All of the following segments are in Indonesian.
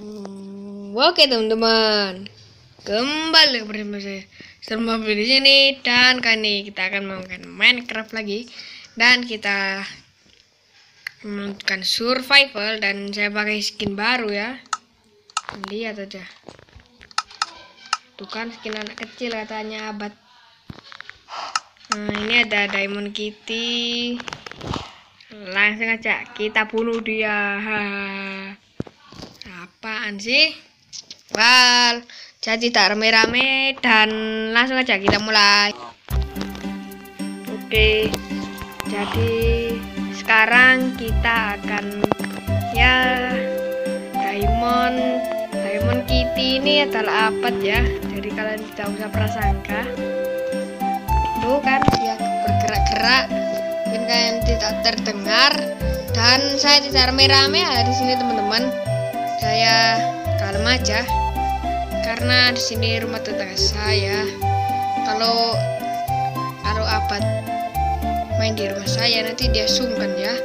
Hmm, Oke teman-teman, kembali bersama saya Serma di sini dan kali ini kita akan memainkan Minecraft lagi dan kita melakukan survival dan saya pakai skin baru ya. Lihat aja. Tuh kan skin anak kecil katanya abad. Nah ini ada Diamond Kitty. Langsung aja kita bunuh dia. Apaan sih? Wal, jadi tak rame-rame dan langsung aja kita mulai. Oke, jadi sekarang kita akan ya diamond diamond kitty ini adalah apa ya? Jadi kalian tidak usah prasangka. Tuh kan ya bergerak-gerak, mungkin kalian tidak terdengar dan saya tidak rame-rame ada di sini teman-teman saya kalem aja. Karena di sini rumah tetangga saya. Kalau kalau abad main di rumah saya nanti dia sungkan ya.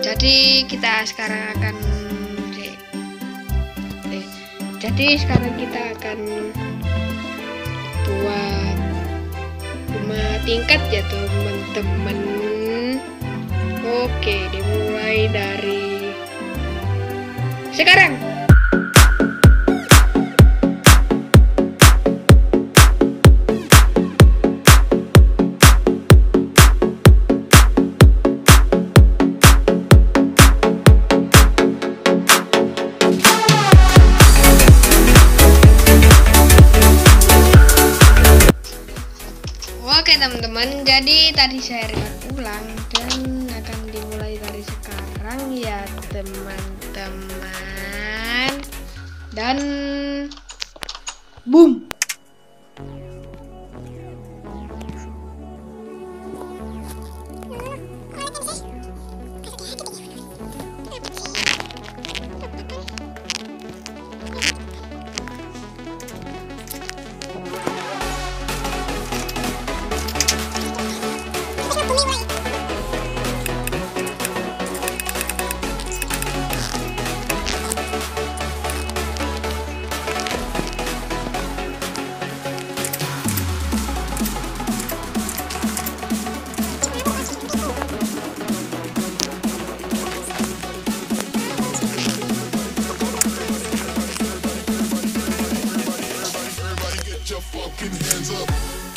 Jadi kita sekarang akan eh, jadi sekarang kita akan buat rumah tingkat ya teman-teman. Oke dimulai dari sekarang jadi tadi saya record pulang dan akan dimulai dari sekarang ya teman-teman. Dan boom. your fucking hands up.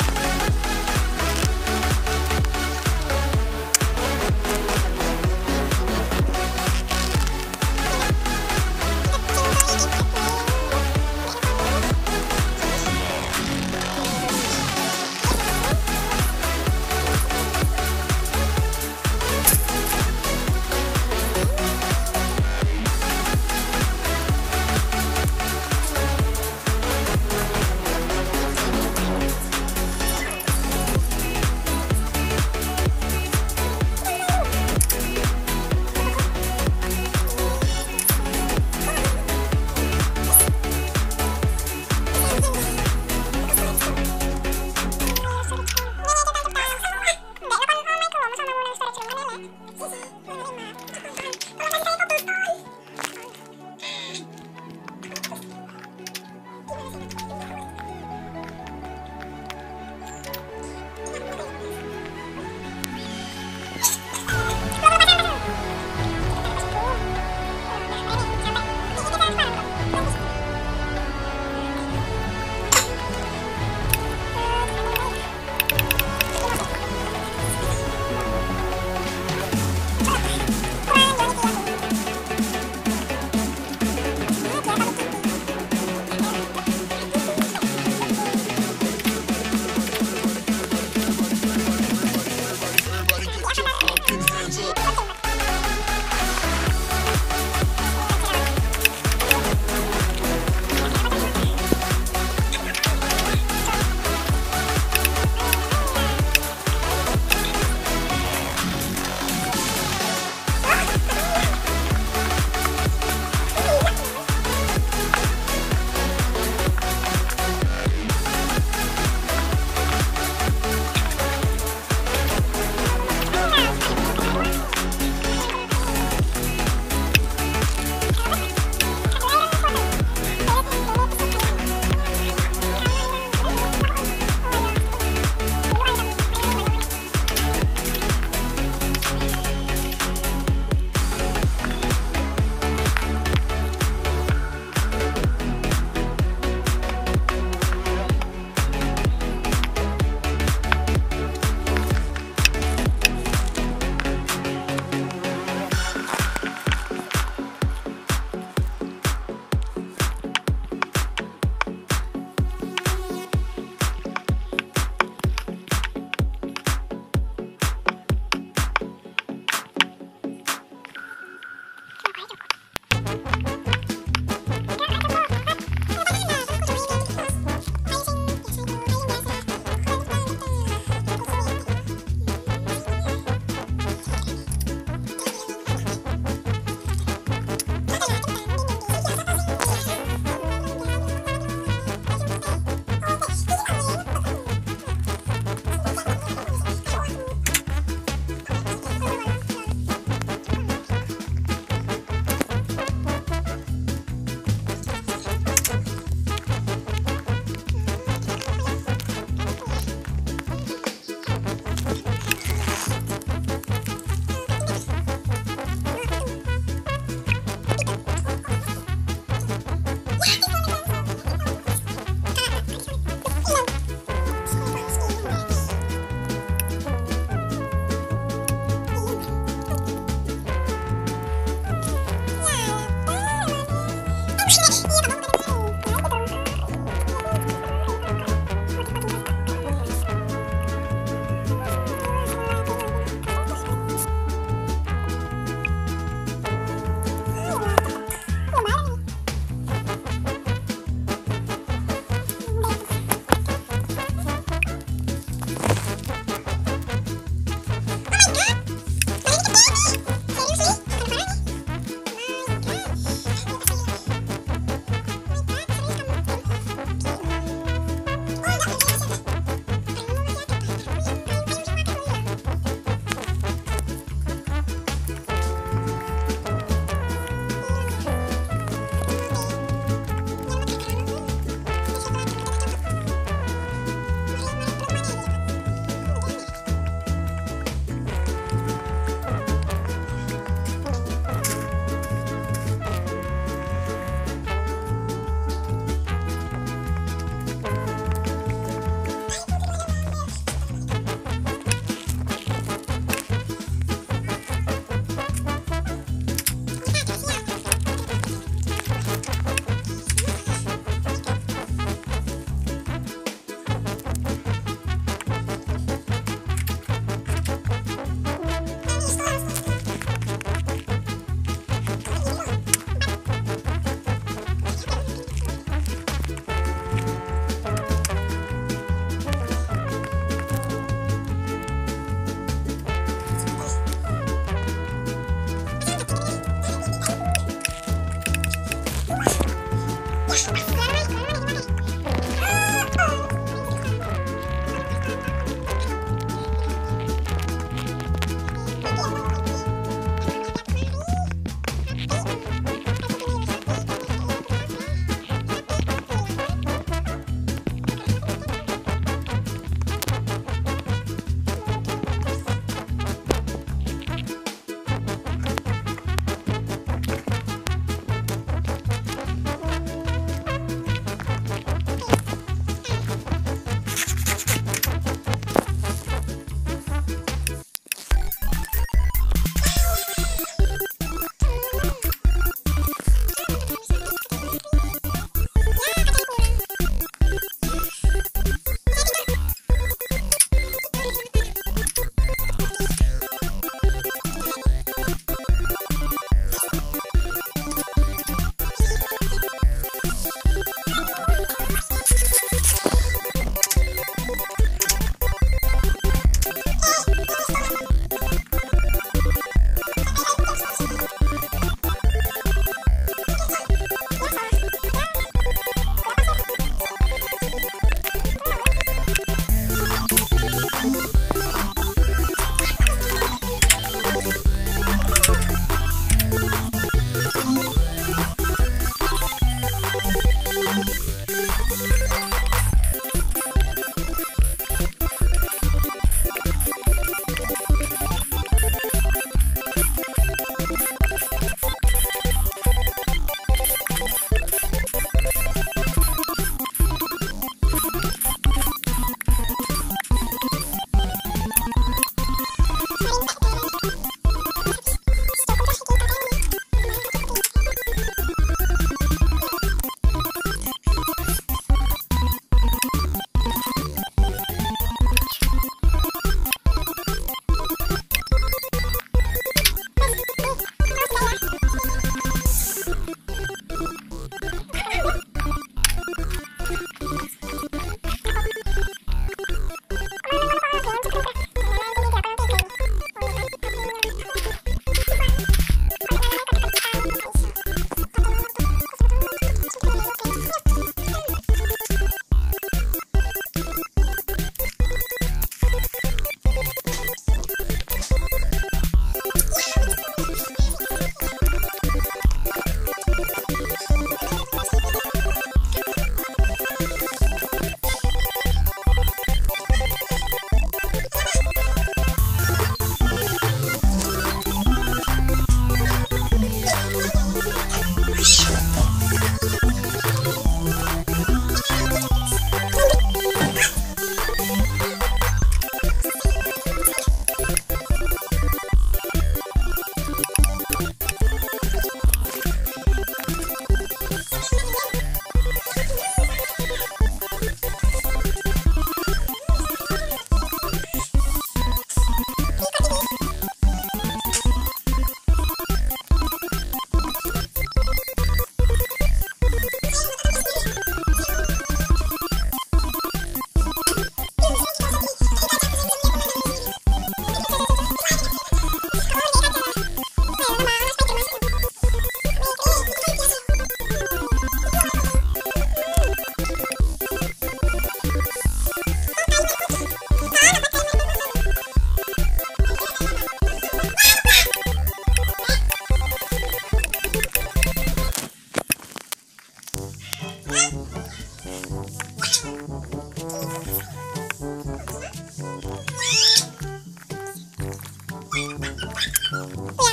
Ué.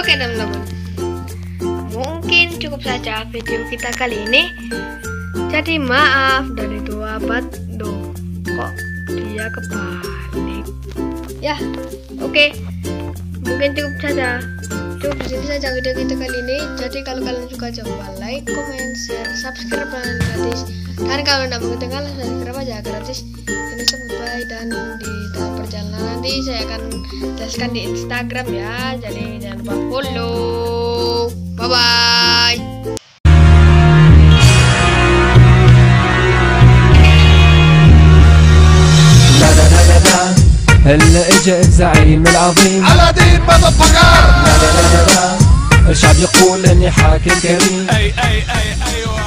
Oke teman-teman. Mungkin cukup saja video kita kali ini. Jadi maaf dari dua Duh kok dia kebalik? Ya oke. Mungkin cukup saja. Cukup di sini saja video kita kali ini. Jadi kalau kalian suka jangan lupa like, comment, share, subscribe dan gratis. Dan kalau tidak mau ketinggalan subscribe aja gratis. Ini sebut bye dan di dalam perjalanan nanti saya akan jelaskan di Instagram ya Jadi jangan lupa follow Bye bye لا لا لا لا لا هلا اجا الزعيم العظيم على دين مضفقر لا لا لا لا لا الشعب يقول اني حاكم كريم اي اي اي ايوه